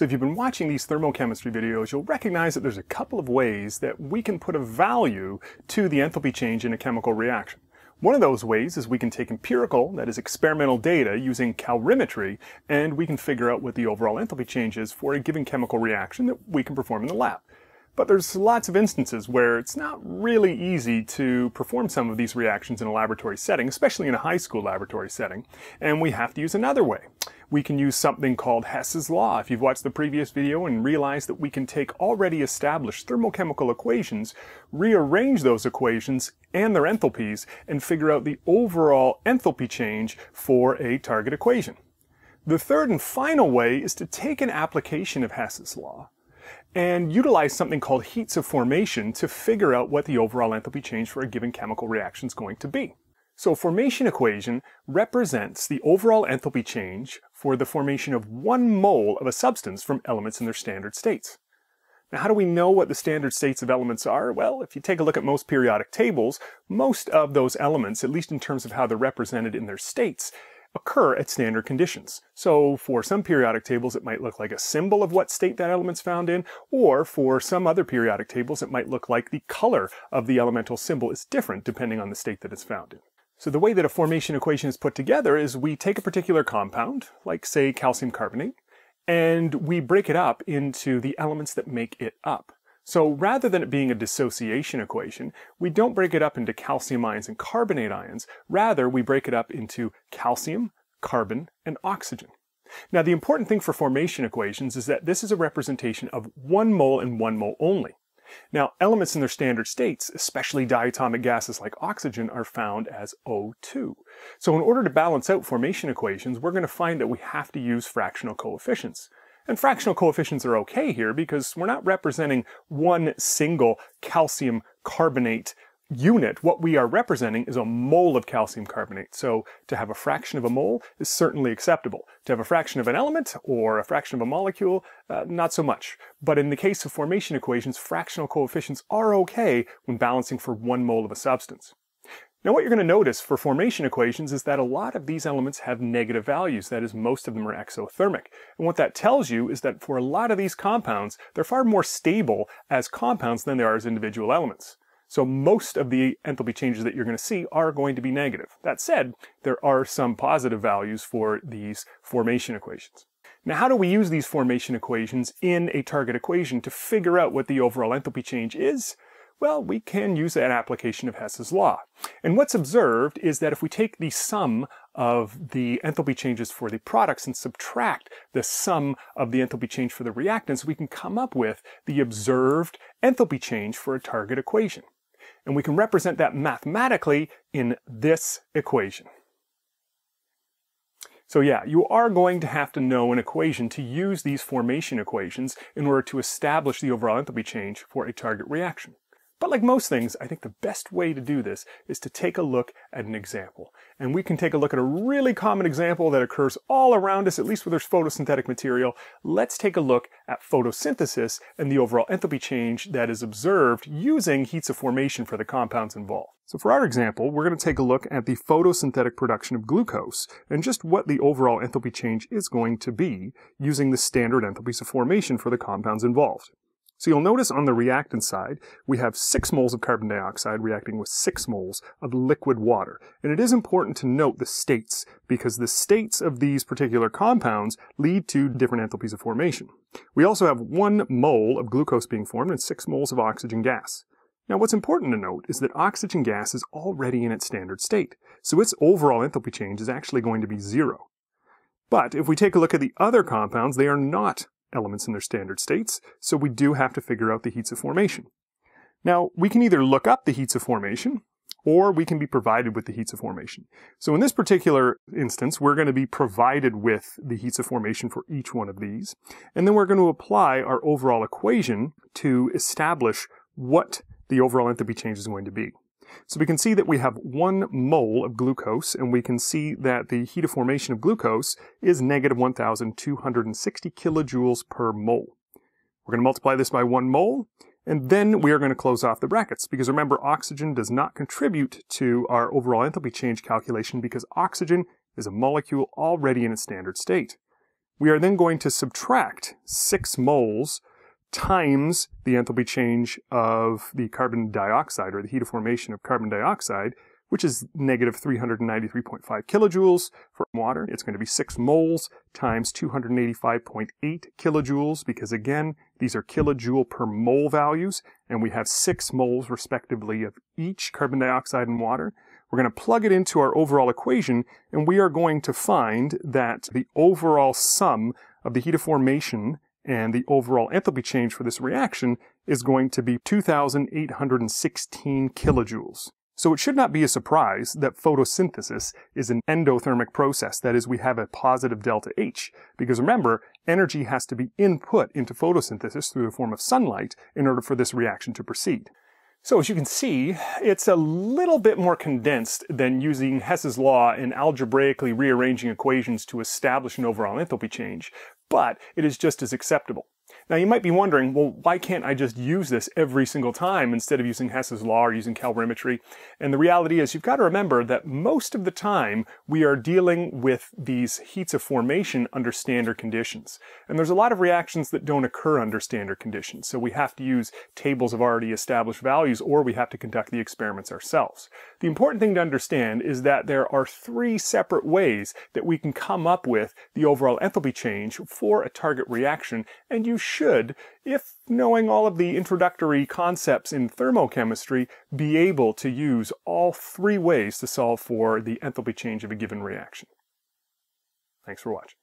So if you've been watching these thermochemistry videos, you'll recognize that there's a couple of ways that we can put a value to the enthalpy change in a chemical reaction. One of those ways is we can take empirical, that is experimental data using calorimetry, and we can figure out what the overall enthalpy change is for a given chemical reaction that we can perform in the lab. But there's lots of instances where it's not really easy to perform some of these reactions in a laboratory setting, especially in a high school laboratory setting, and we have to use another way. We can use something called Hess's Law. If you've watched the previous video and realized that we can take already established thermochemical equations, rearrange those equations and their enthalpies, and figure out the overall enthalpy change for a target equation. The third and final way is to take an application of Hess's Law and utilize something called heats of formation to figure out what the overall enthalpy change for a given chemical reaction is going to be. So formation equation represents the overall enthalpy change for the formation of one mole of a substance from elements in their standard states. Now, how do we know what the standard states of elements are? Well, if you take a look at most periodic tables, most of those elements, at least in terms of how they're represented in their states, occur at standard conditions. So for some periodic tables, it might look like a symbol of what state that element's found in, or for some other periodic tables, it might look like the color of the elemental symbol is different depending on the state that it's found in. So the way that a formation equation is put together is we take a particular compound, like say calcium carbonate, and we break it up into the elements that make it up. So rather than it being a dissociation equation, we don't break it up into calcium ions and carbonate ions. Rather, we break it up into calcium, carbon, and oxygen. Now, the important thing for formation equations is that this is a representation of one mole and one mole only. Now, elements in their standard states, especially diatomic gases like oxygen, are found as O2. So in order to balance out formation equations, we're going to find that we have to use fractional coefficients. And fractional coefficients are okay here because we're not representing one single calcium carbonate unit. What we are representing is a mole of calcium carbonate. So to have a fraction of a mole is certainly acceptable. To have a fraction of an element or a fraction of a molecule, uh, not so much. But in the case of formation equations, fractional coefficients are okay when balancing for one mole of a substance. Now what you're going to notice for formation equations is that a lot of these elements have negative values, that is most of them are exothermic. And what that tells you is that for a lot of these compounds, they're far more stable as compounds than they are as individual elements. So most of the enthalpy changes that you're going to see are going to be negative. That said, there are some positive values for these formation equations. Now how do we use these formation equations in a target equation to figure out what the overall enthalpy change is? Well, we can use that application of Hess's law. And what's observed is that if we take the sum of the enthalpy changes for the products and subtract the sum of the enthalpy change for the reactants, we can come up with the observed enthalpy change for a target equation. And we can represent that mathematically in this equation. So yeah, you are going to have to know an equation to use these formation equations in order to establish the overall enthalpy change for a target reaction. But like most things, I think the best way to do this is to take a look at an example. And we can take a look at a really common example that occurs all around us, at least where there's photosynthetic material. Let's take a look at photosynthesis and the overall enthalpy change that is observed using heats of formation for the compounds involved. So for our example, we're going to take a look at the photosynthetic production of glucose and just what the overall enthalpy change is going to be using the standard enthalpies of formation for the compounds involved. So you'll notice on the reactant side, we have 6 moles of carbon dioxide reacting with 6 moles of liquid water. And it is important to note the states, because the states of these particular compounds lead to different enthalpies of formation. We also have 1 mole of glucose being formed and 6 moles of oxygen gas. Now what's important to note is that oxygen gas is already in its standard state, so its overall enthalpy change is actually going to be zero. But if we take a look at the other compounds, they are not elements in their standard states, so we do have to figure out the heats of formation. Now, we can either look up the heats of formation, or we can be provided with the heats of formation. So in this particular instance, we're going to be provided with the heats of formation for each one of these, and then we're going to apply our overall equation to establish what the overall enthalpy change is going to be. So we can see that we have one mole of glucose, and we can see that the heat of formation of glucose is negative 1,260 kilojoules per mole. We're going to multiply this by one mole, and then we are going to close off the brackets, because remember, oxygen does not contribute to our overall enthalpy change calculation because oxygen is a molecule already in its standard state. We are then going to subtract 6 moles times the enthalpy change of the carbon dioxide or the heat of formation of carbon dioxide, which is negative 393.5 kilojoules for water. It's going to be 6 moles times 285.8 kilojoules because again, these are kilojoule per mole values and we have 6 moles respectively of each carbon dioxide and water. We're going to plug it into our overall equation and we are going to find that the overall sum of the heat of formation and the overall enthalpy change for this reaction is going to be 2,816 kilojoules. So it should not be a surprise that photosynthesis is an endothermic process. That is, we have a positive delta H. Because remember, energy has to be input into photosynthesis through the form of sunlight in order for this reaction to proceed. So as you can see, it's a little bit more condensed than using Hess's law and algebraically rearranging equations to establish an overall enthalpy change, but it is just as acceptable. Now you might be wondering, well, why can't I just use this every single time instead of using Hess's law or using calorimetry? And the reality is you've got to remember that most of the time we are dealing with these heats of formation under standard conditions. And there's a lot of reactions that don't occur under standard conditions. So we have to use tables of already established values or we have to conduct the experiments ourselves. The important thing to understand is that there are three separate ways that we can come up with the overall enthalpy change for a target reaction and you should, if knowing all of the introductory concepts in thermochemistry, be able to use all three ways to solve for the enthalpy change of a given reaction. Thanks for watching.